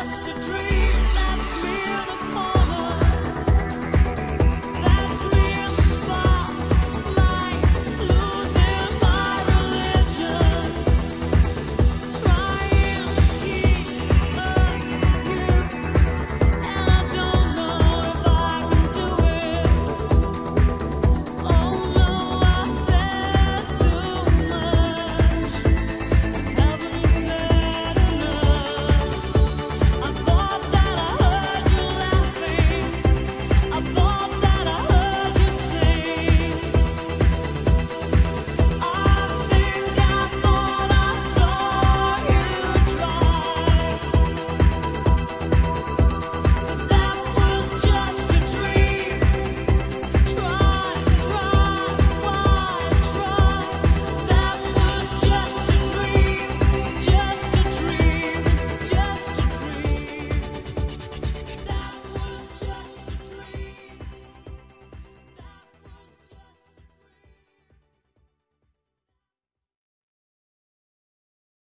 trust